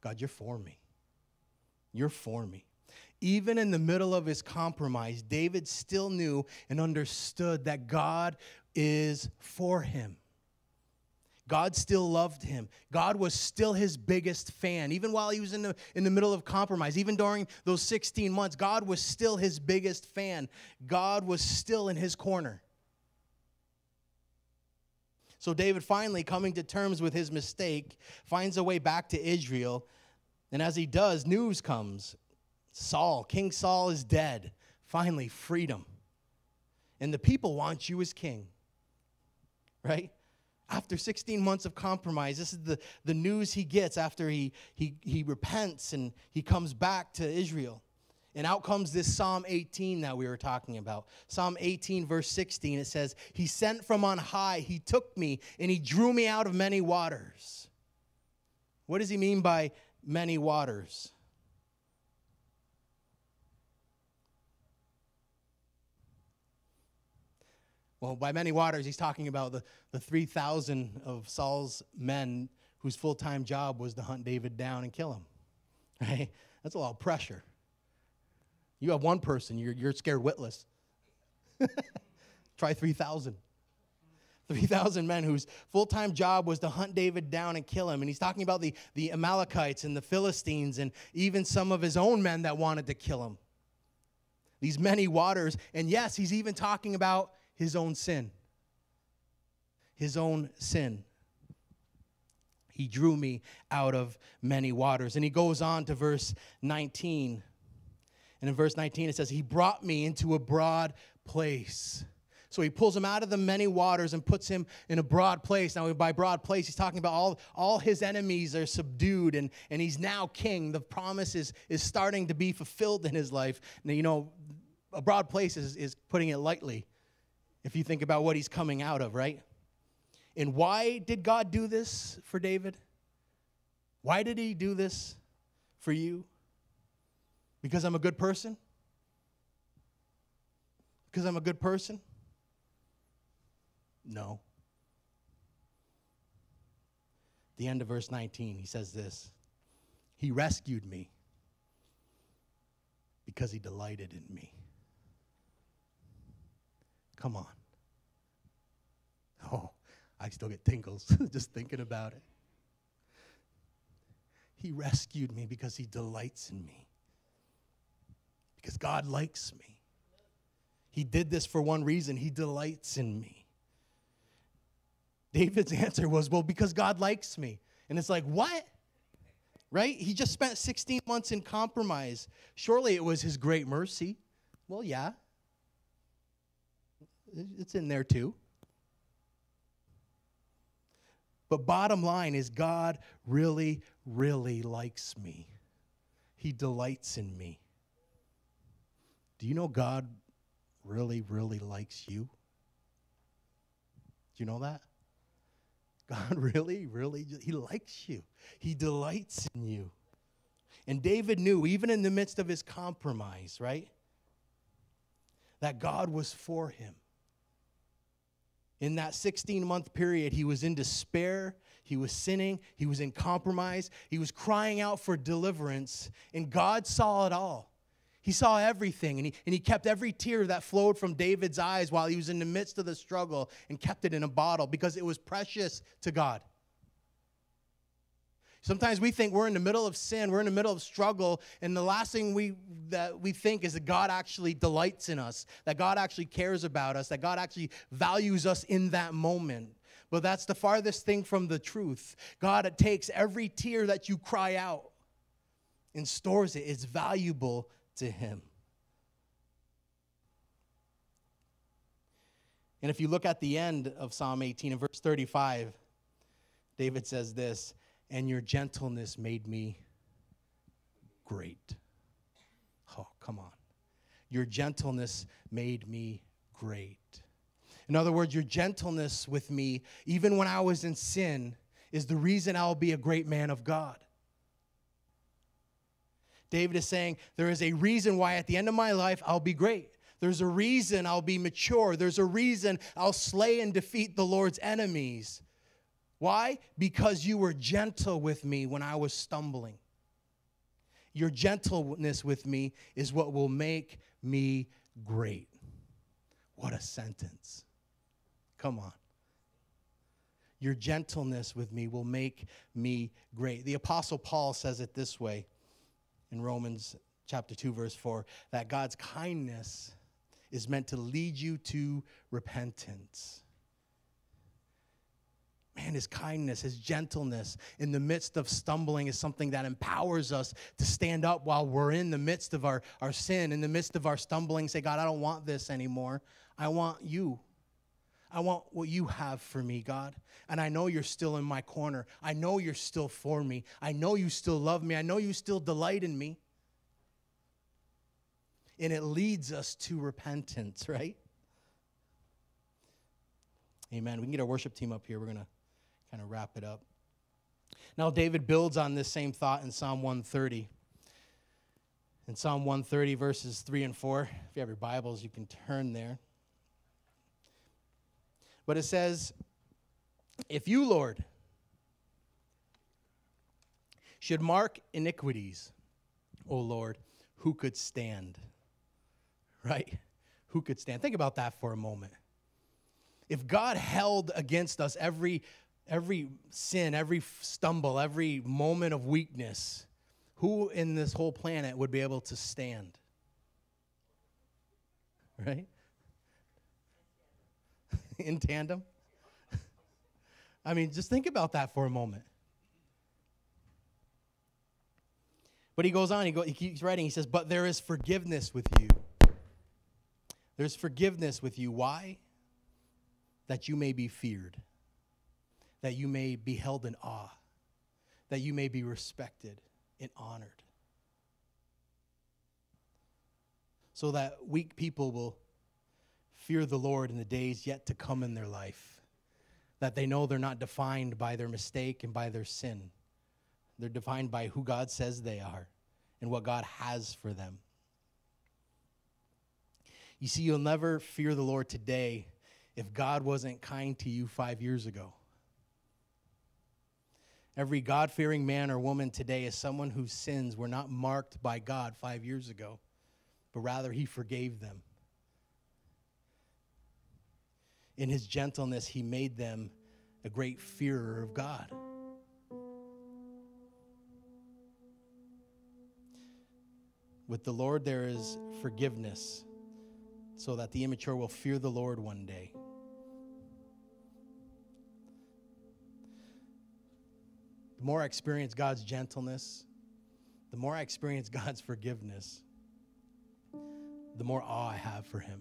God, you're for me. You're for me. Even in the middle of his compromise, David still knew and understood that God is for him. God still loved him. God was still his biggest fan. Even while he was in the, in the middle of compromise, even during those 16 months, God was still his biggest fan. God was still in his corner. So David finally coming to terms with his mistake, finds a way back to Israel. And as he does, news comes. Saul, King Saul is dead. Finally, freedom. And the people want you as king. Right? After 16 months of compromise, this is the, the news he gets after he, he, he repents and he comes back to Israel. And out comes this Psalm 18 that we were talking about. Psalm 18, verse 16, it says, He sent from on high, He took me, and He drew me out of many waters. What does He mean by many waters? Well, by many waters, he's talking about the, the 3,000 of Saul's men whose full time job was to hunt David down and kill him. Right? That's a lot of pressure. You have one person, you're, you're scared witless. Try 3,000. 3,000 men whose full time job was to hunt David down and kill him. And he's talking about the, the Amalekites and the Philistines and even some of his own men that wanted to kill him. These many waters. And yes, he's even talking about his own sin. His own sin. He drew me out of many waters. And he goes on to verse 19. And in verse 19, it says, He brought me into a broad place. So he pulls him out of the many waters and puts him in a broad place. Now, by broad place, he's talking about all, all his enemies are subdued and, and he's now king. The promise is, is starting to be fulfilled in his life. Now, you know, a broad place is, is putting it lightly if you think about what he's coming out of, right? And why did God do this for David? Why did he do this for you? Because I'm a good person? Because I'm a good person? No. The end of verse 19, he says this He rescued me because he delighted in me. Come on. Oh, I still get tingles just thinking about it. He rescued me because he delights in me. Because God likes me. He did this for one reason He delights in me. David's answer was, Well, because God likes me. And it's like, What? Right? He just spent 16 months in compromise. Surely it was His great mercy. Well, yeah. It's in there too. But bottom line is, God really, really likes me. He delights in me. Do you know God really, really likes you? Do you know that? God really, really, He likes you. He delights in you. And David knew, even in the midst of his compromise, right, that God was for him. In that 16 month period, he was in despair, he was sinning, he was in compromise, he was crying out for deliverance, and God saw it all. He saw everything, and he, and he kept every tear that flowed from David's eyes while he was in the midst of the struggle and kept it in a bottle because it was precious to God. Sometimes we think we're in the middle of sin, we're in the middle of struggle, and the last thing we that we think is that God actually delights in us, that God actually cares about us, that God actually values us in that moment. But that's the farthest thing from the truth. God takes every tear that you cry out and stores it. It's valuable to him. And if you look at the end of Psalm 18 in verse 35, David says this and your gentleness made me great. Oh, come on. Your gentleness made me great. In other words, your gentleness with me, even when I was in sin, is the reason I'll be a great man of God. David is saying, There is a reason why at the end of my life I'll be great. There's a reason I'll be mature. There's a reason I'll slay and defeat the Lord's enemies. Why? Because you were gentle with me when I was stumbling. Your gentleness with me is what will make me great. What a sentence. Come on. Your gentleness with me will make me great. The Apostle Paul says it this way in Romans chapter 2, verse 4 that God's kindness is meant to lead you to repentance. Man, his kindness, his gentleness in the midst of stumbling is something that empowers us to stand up while we're in the midst of our, our sin, in the midst of our stumbling, say, God, I don't want this anymore. I want you. I want what you have for me, God. And I know you're still in my corner. I know you're still for me. I know you still love me. I know you still delight in me. And it leads us to repentance, right? Amen. We can get our worship team up here. We're going to kind of wrap it up. Now, David builds on this same thought in Psalm 130. In Psalm 130, verses 3 and 4, if you have your Bibles, you can turn there. But it says, If you, Lord, should mark iniquities, O Lord, who could stand? Right? Who could stand? Think about that for a moment. If God held against us every every sin, every stumble, every moment of weakness, who in this whole planet would be able to stand? Right? in tandem? I mean, just think about that for a moment. But he goes on, he, go, he keeps writing, he says, But there is forgiveness with you. There's forgiveness with you. Why? That you may be feared, that you may be held in awe, that you may be respected and honored. So that weak people will fear the Lord in the days yet to come in their life, that they know they're not defined by their mistake and by their sin. They're defined by who God says they are and what God has for them. You see, you'll never fear the Lord today if God wasn't kind to you five years ago. Every God fearing man or woman today is someone whose sins were not marked by God five years ago, but rather He forgave them. In His gentleness, He made them a great fearer of God. With the Lord, there is forgiveness so that the immature will fear the Lord one day. More I experience God's gentleness, the more I experience God's forgiveness, the more awe I have for Him.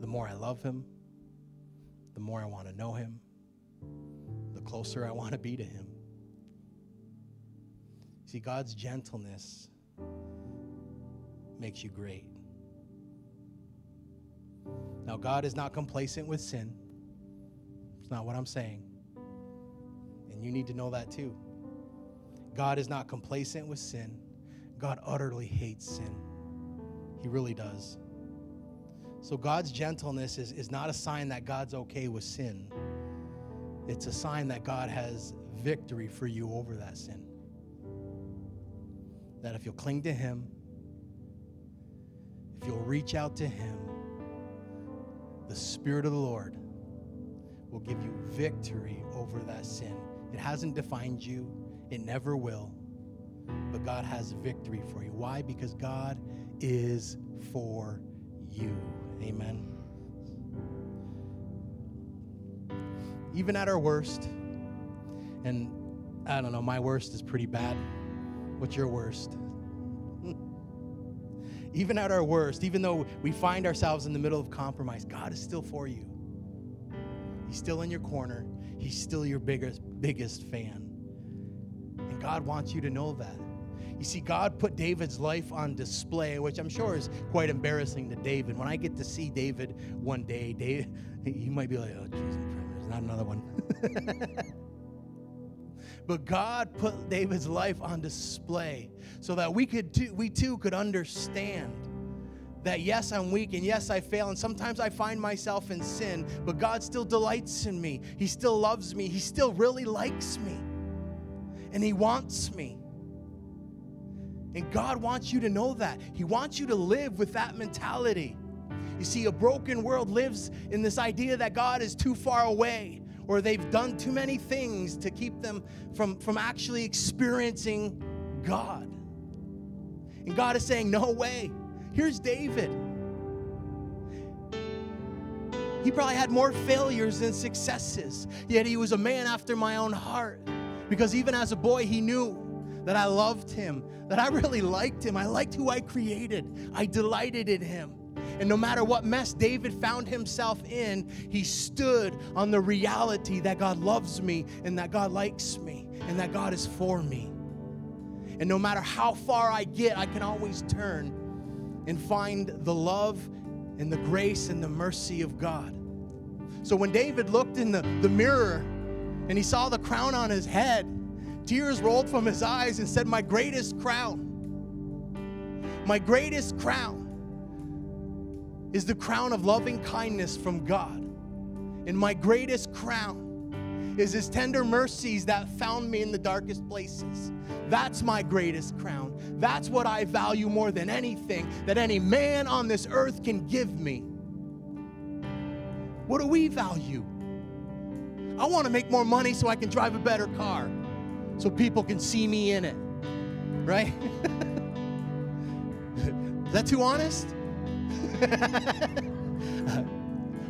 The more I love Him, the more I want to know Him, the closer I want to be to Him. See, God's gentleness makes you great. Now, God is not complacent with sin. It's not what I'm saying. And you need to know that too. God is not complacent with sin. God utterly hates sin. He really does. So, God's gentleness is, is not a sign that God's okay with sin, it's a sign that God has victory for you over that sin. That if you'll cling to Him, if you'll reach out to Him, the Spirit of the Lord will give you victory over that sin. It hasn't defined you, it never will, but God has victory for you. Why? Because God is for you. Amen. Even at our worst, and I don't know, my worst is pretty bad. What's your worst? even at our worst, even though we find ourselves in the middle of compromise, God is still for you. He's still in your corner. He's still your biggest biggest fan. And God wants you to know that. You see, God put David's life on display, which I'm sure is quite embarrassing to David. When I get to see David one day, David, he might be like, oh, Jesus, there's not another one. but God put David's life on display so that we could too, we too could understand that yes, I'm weak and yes, I fail, and sometimes I find myself in sin, but God still delights in me. He still loves me. He still really likes me. And He wants me. And God wants you to know that. He wants you to live with that mentality. You see, a broken world lives in this idea that God is too far away or they've done too many things to keep them from, from actually experiencing God. And God is saying, No way. Here's David. He probably had more failures than successes, yet he was a man after my own heart. Because even as a boy, he knew that I loved him, that I really liked him. I liked who I created, I delighted in him. And no matter what mess David found himself in, he stood on the reality that God loves me and that God likes me and that God is for me. And no matter how far I get, I can always turn and find the love and the grace and the mercy of God. So when David looked in the, the mirror and he saw the crown on his head, tears rolled from his eyes and said, My greatest crown, my greatest crown is the crown of loving kindness from God. And my greatest crown is his tender mercies that found me in the darkest places. That's my greatest crown. That's what I value more than anything that any man on this earth can give me. What do we value? I want to make more money so I can drive a better car, so people can see me in it. Right? Is that too honest?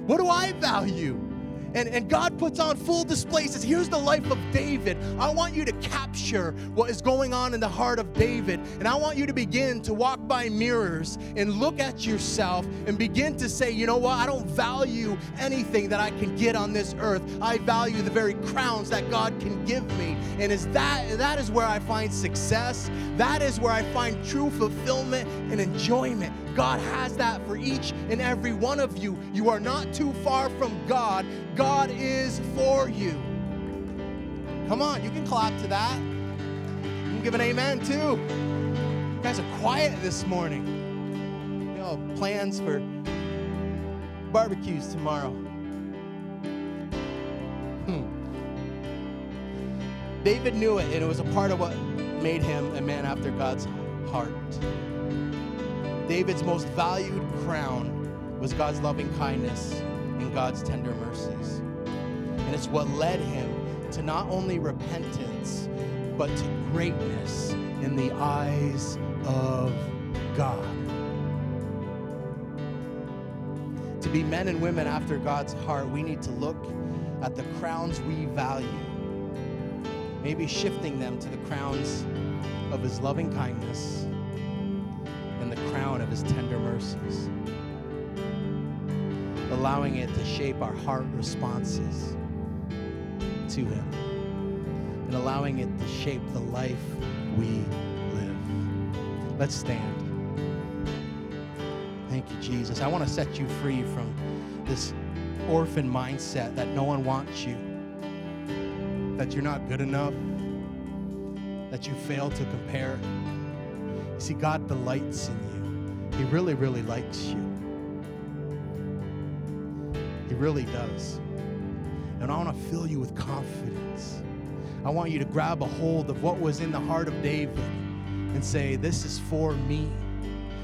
what do I value? And, and God puts on full display, says, Here's the life of David. I want you to capture what is going on in the heart of David. And I want you to begin to walk by mirrors and look at yourself and begin to say, You know what? I don't value anything that I can get on this earth. I value the very crowns that God can give me. And is that that is where I find success. That is where I find true fulfillment and enjoyment. God has that for each and every one of you. You are not too far from God. God is for you. Come on, you can clap to that. You can give an amen too. You guys are quiet this morning. You know, plans for barbecues tomorrow. Hmm. David knew it, and it was a part of what made him a man after God's heart. David's most valued crown was God's loving kindness and God's tender mercies. And it's what led him to not only repentance, but to greatness in the eyes of God. To be men and women after God's heart, we need to look at the crowns we value, maybe shifting them to the crowns of His loving kindness and the crown of His tender mercies, allowing it to shape our heart responses to Him and allowing it to shape the life we live. Let's stand. Thank you, Jesus. I want to set you free from this orphan mindset that no one wants you, that you're not good enough, that you fail to compare. See, God delights in you. He really, really likes you. Really does. And I want to fill you with confidence. I want you to grab a hold of what was in the heart of David and say, This is for me.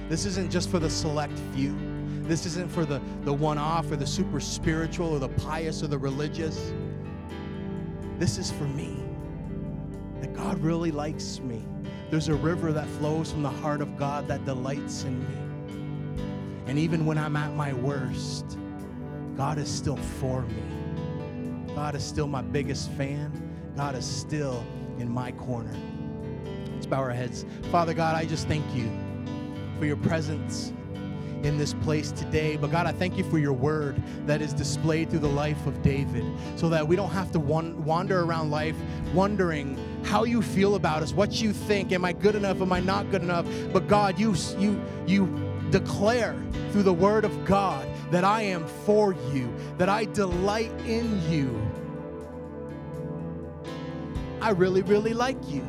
This isn't just for the select few. This isn't for the, the one off or the super spiritual or the pious or the religious. This is for me. That God really likes me. There's a river that flows from the heart of God that delights in me. And even when I'm at my worst, God is still for me. God is still my biggest fan. God is still in my corner. Let's bow our heads. Father God, I just thank you for your presence in this place today. But God, I thank you for your word that is displayed through the life of David so that we don't have to wander around life wondering how you feel about us, what you think. Am I good enough? Am I not good enough? But God, you, you, you declare through the word of God that I am for you, that I delight in you. I really, really like you.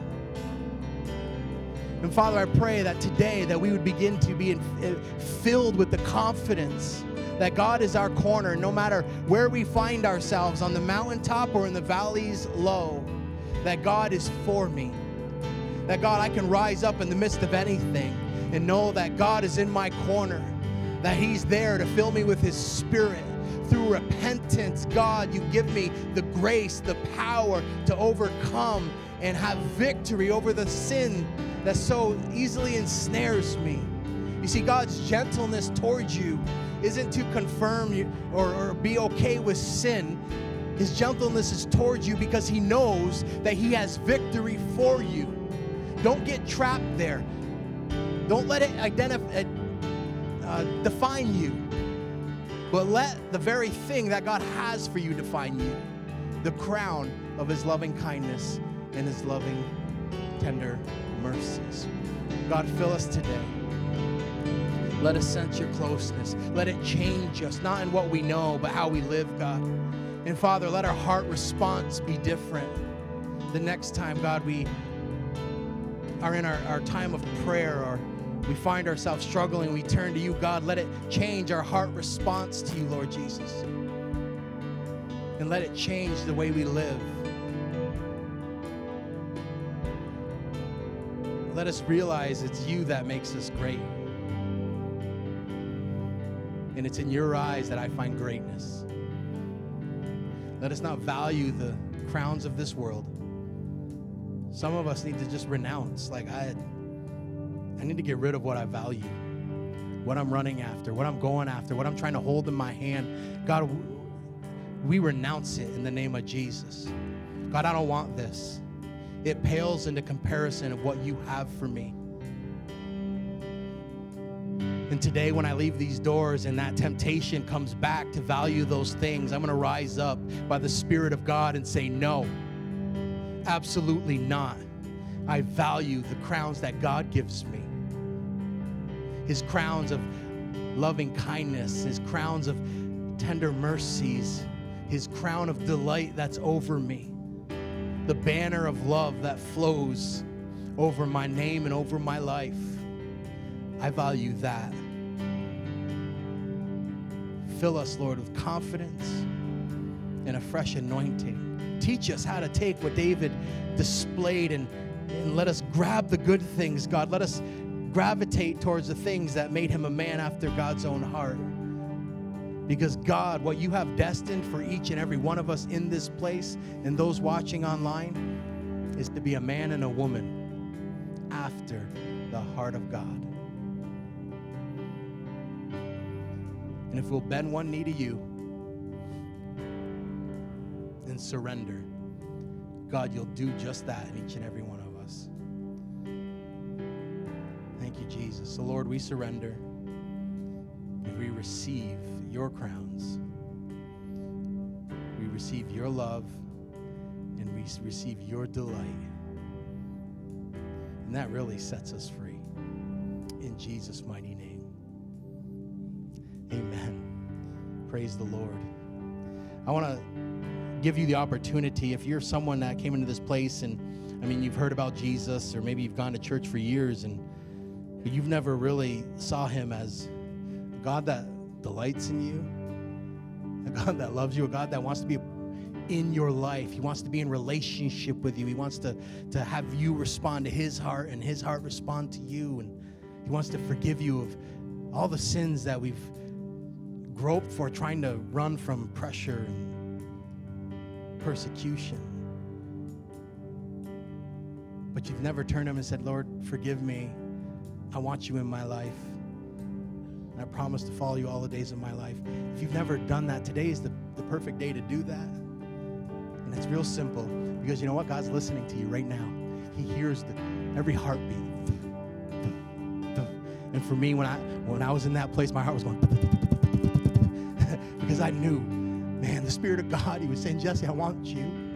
And Father, I pray that today that we would begin to be in, uh, filled with the confidence that God is our corner, no matter where we find ourselves on the mountaintop or in the valleys low, that God is for me. That God, I can rise up in the midst of anything and know that God is in my corner, that He's there to fill me with His Spirit. Through repentance, God, you give me the grace, the power to overcome and have victory over the sin that so easily ensnares me. You see, God's gentleness towards you isn't to confirm you or, or be okay with sin. His gentleness is towards you because He knows that He has victory for you. Don't get trapped there. Don't let it identify, uh, define you, but let the very thing that God has for you define you the crown of His loving kindness and His loving, tender mercies. God, fill us today. Let us sense your closeness. Let it change us, not in what we know, but how we live, God. And Father, let our heart response be different. The next time, God, we are in our, our time of prayer or we find ourselves struggling, we turn to you, God. Let it change our heart response to you, Lord Jesus. And let it change the way we live. Let us realize it's you that makes us great. And it's in your eyes that I find greatness. Let us not value the crowns of this world. Some of us need to just renounce. Like, I, I need to get rid of what I value, what I'm running after, what I'm going after, what I'm trying to hold in my hand. God, we renounce it in the name of Jesus. God, I don't want this. It pales into comparison of what you have for me. And today, when I leave these doors and that temptation comes back to value those things, I'm going to rise up by the Spirit of God and say, No, absolutely not. I value the crowns that God gives me His crowns of loving kindness, His crowns of tender mercies, His crown of delight that's over me, the banner of love that flows over my name and over my life. I value that. Fill us, Lord, with confidence and a fresh anointing. Teach us how to take what David displayed and, and let us grab the good things, God. Let us gravitate towards the things that made him a man after God's own heart. Because, God, what you have destined for each and every one of us in this place and those watching online is to be a man and a woman after the heart of God. And if we'll bend one knee to you and surrender, God, you'll do just that in each and every one of us. Thank you, Jesus. So, Lord, we surrender and we receive your crowns. We receive your love and we receive your delight. And that really sets us free. In Jesus' mighty name. Amen. Praise the Lord. I want to give you the opportunity if you're someone that came into this place and I mean you've heard about Jesus or maybe you've gone to church for years and you've never really saw him as a God that delights in you, a God that loves you, a God that wants to be in your life. He wants to be in relationship with you. He wants to, to have you respond to his heart and his heart respond to you. And he wants to forgive you of all the sins that we've groped for trying to run from pressure and persecution. But you've never turned him and said, Lord, forgive me. I want you in my life. And I promise to follow you all the days of my life. If you've never done that, today is the, the perfect day to do that. And it's real simple because you know what? God's listening to you right now. He hears the, every heartbeat. And for me, when I when I was in that place, my heart was going because I knew, man, the Spirit of God, He was saying, Jesse, I want you.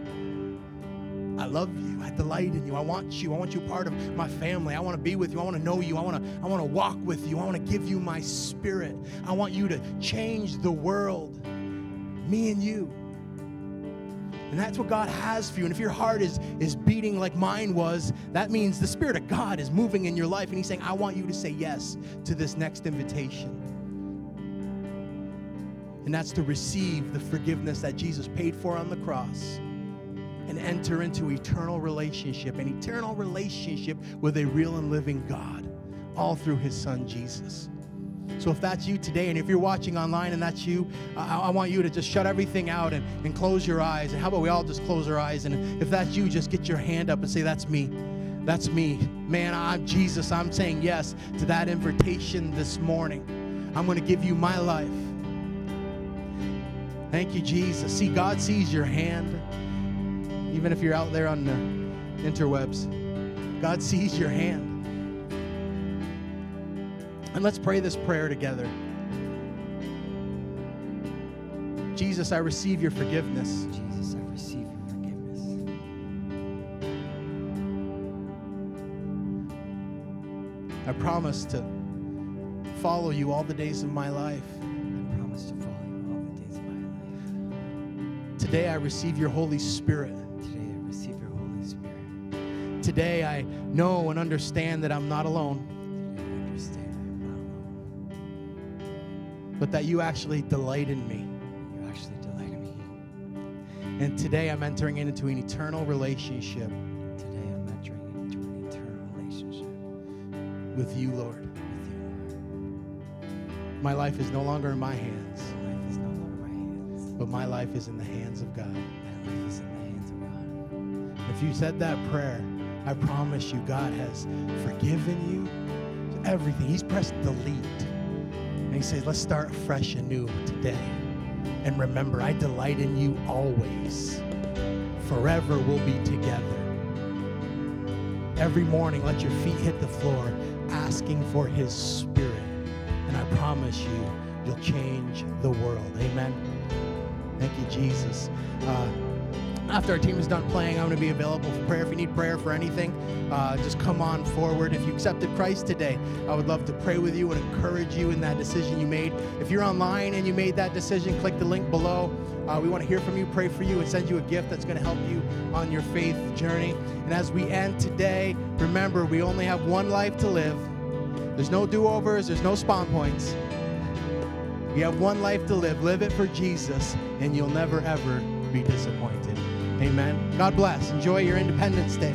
Love you. I delight in you. I want you. I want you part of my family. I want to be with you. I want to know you. I want to I want to walk with you. I want to give you my spirit. I want you to change the world. Me and you. And that's what God has for you. And if your heart is, is beating like mine was, that means the Spirit of God is moving in your life. And He's saying, I want you to say yes to this next invitation. And that's to receive the forgiveness that Jesus paid for on the cross and enter into eternal relationship, an eternal relationship with a real and living God, all through His Son Jesus. So if that's you today, and if you're watching online and that's you, I, I want you to just shut everything out and, and close your eyes. And how about we all just close our eyes? And if that's you, just get your hand up and say, That's me. That's me. Man, I'm Jesus. I'm saying yes to that invitation this morning. I'm going to give you my life. Thank you, Jesus. See, God sees your hand, even if you're out there on the interwebs. God sees your hand. And let's pray this prayer together. Jesus, I receive your forgiveness. Jesus, I receive your forgiveness. I promise to follow you all the days of my life. I promise to follow you all the days of my life. Today, I receive your Holy Spirit. Today, I know and understand that I'm not alone, Today, I understand I'm not alone. but that you actually delight in me. You actually delight in me. And today, I'm entering into an eternal relationship Today, I'm entering into an eternal relationship with you, Lord. with you, Lord. My life is no longer in my hands, My life is no longer my hands. but my life is in the hands of God. My life is in the hands of God. If you said that prayer, I promise you, God has forgiven you everything. He's pressed delete. And He says, let's start fresh and new today. And remember, I delight in you always. Forever we'll be together. Every morning, let your feet hit the floor, asking for His Spirit. And I promise you, you'll change the world. Amen. Thank you, Jesus. Uh, after our team is done playing, I'm going to be available for prayer. If you need prayer for anything, uh, just come on forward. If you accepted Christ today, I would love to pray with you and encourage you in that decision you made. If you're online and you made that decision, click the link below. Uh, we want to hear from you, pray for you, and send you a gift that's going to help you on your faith journey. And as we end today, remember we only have one life to live. There's no do overs, there's no spawn points. You have one life to live. Live it for Jesus, and you'll never, ever be disappointed. Amen. God bless. Enjoy your Independence Day.